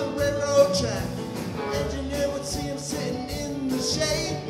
the railroad track. Engineer would see him sitting in the shade.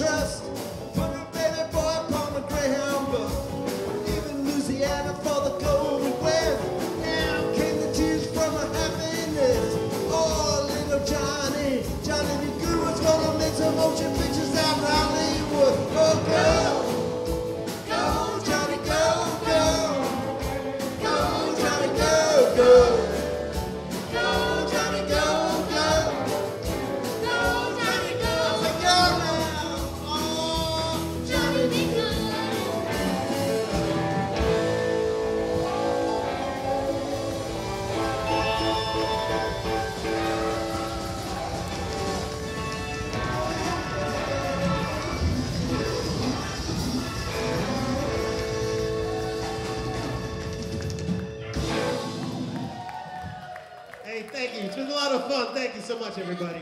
trust. Put a baby boy upon the Greyhound bus. Even Louisiana for the Golden West. Now came the tears from her happiness. Oh, little Johnny, Johnny the Guru is gonna make some motion pictures. You. It's been a lot of fun. Thank you so much, everybody.